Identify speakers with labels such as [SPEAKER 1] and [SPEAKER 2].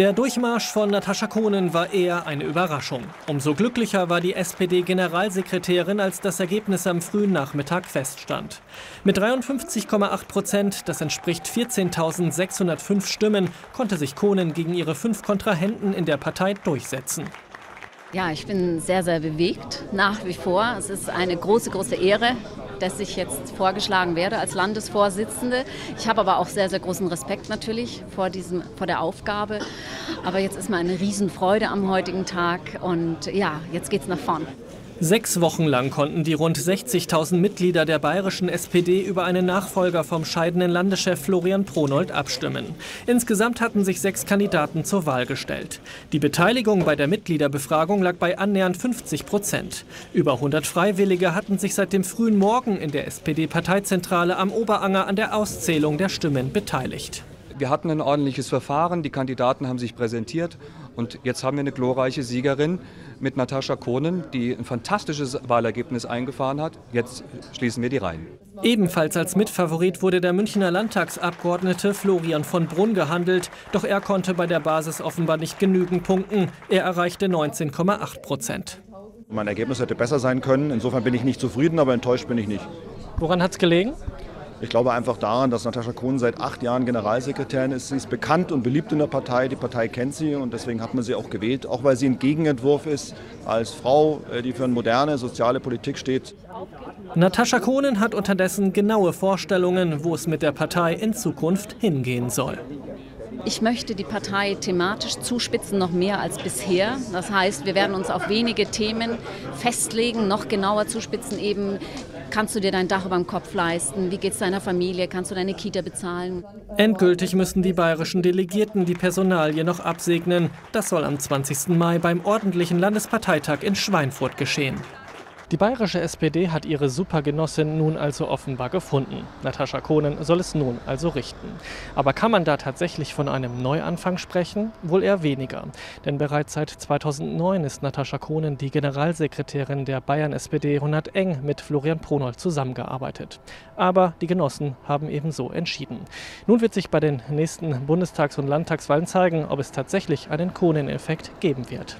[SPEAKER 1] Der Durchmarsch von Natascha Kohnen war eher eine Überraschung. Umso glücklicher war die SPD-Generalsekretärin, als das Ergebnis am frühen Nachmittag feststand. Mit 53,8 Prozent, das entspricht 14.605 Stimmen, konnte sich Kohnen gegen ihre fünf Kontrahenten in der Partei durchsetzen.
[SPEAKER 2] Ja, ich bin sehr, sehr bewegt, nach wie vor. Es ist eine große, große Ehre, dass ich jetzt vorgeschlagen werde als Landesvorsitzende. Ich habe aber auch sehr, sehr großen Respekt natürlich vor, diesem, vor der Aufgabe. Aber jetzt ist mir eine Riesenfreude am heutigen Tag und ja, jetzt geht es nach vorn.
[SPEAKER 1] Sechs Wochen lang konnten die rund 60.000 Mitglieder der bayerischen SPD über einen Nachfolger vom scheidenden Landeschef Florian Pronold abstimmen. Insgesamt hatten sich sechs Kandidaten zur Wahl gestellt. Die Beteiligung bei der Mitgliederbefragung lag bei annähernd 50 Prozent. Über 100 Freiwillige hatten sich seit dem frühen Morgen in der SPD-Parteizentrale am Oberanger an der Auszählung der Stimmen beteiligt.
[SPEAKER 3] Wir hatten ein ordentliches Verfahren, die Kandidaten haben sich präsentiert und jetzt haben wir eine glorreiche Siegerin mit Natascha Kohnen, die ein fantastisches Wahlergebnis eingefahren hat. Jetzt schließen wir die Reihen.
[SPEAKER 1] Ebenfalls als Mitfavorit wurde der Münchner Landtagsabgeordnete Florian von Brunn gehandelt. Doch er konnte bei der Basis offenbar nicht genügend punkten. Er erreichte 19,8 Prozent.
[SPEAKER 4] Mein Ergebnis hätte besser sein können. Insofern bin ich nicht zufrieden, aber enttäuscht bin ich nicht.
[SPEAKER 1] Woran hat es gelegen?
[SPEAKER 4] Ich glaube einfach daran, dass Natascha Kohn seit acht Jahren Generalsekretärin ist. Sie ist bekannt und beliebt in der Partei. Die Partei kennt sie und deswegen hat man sie auch gewählt. Auch weil sie ein Gegenentwurf ist als Frau, äh, die für eine moderne soziale Politik steht.
[SPEAKER 1] Natascha Kohnen hat unterdessen genaue Vorstellungen, wo es mit der Partei in Zukunft hingehen soll.
[SPEAKER 2] Ich möchte die Partei thematisch zuspitzen, noch mehr als bisher. Das heißt, wir werden uns auf wenige Themen festlegen, noch genauer zuspitzen, eben Kannst du dir dein Dach über dem Kopf leisten? Wie geht es deiner Familie? Kannst du deine Kita bezahlen?
[SPEAKER 1] Endgültig müssen die bayerischen Delegierten die Personalie noch absegnen. Das soll am 20. Mai beim ordentlichen Landesparteitag in Schweinfurt geschehen. Die bayerische SPD hat ihre Supergenossin nun also offenbar gefunden. Natascha Kohnen soll es nun also richten. Aber kann man da tatsächlich von einem Neuanfang sprechen? Wohl eher weniger. Denn bereits seit 2009 ist Natascha Kohnen die Generalsekretärin der Bayern-SPD und hat eng mit Florian Pronold zusammengearbeitet. Aber die Genossen haben ebenso entschieden. Nun wird sich bei den nächsten Bundestags- und Landtagswahlen zeigen, ob es tatsächlich einen Kohnen-Effekt geben wird.